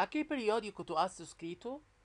A che periodico tu hai scritto?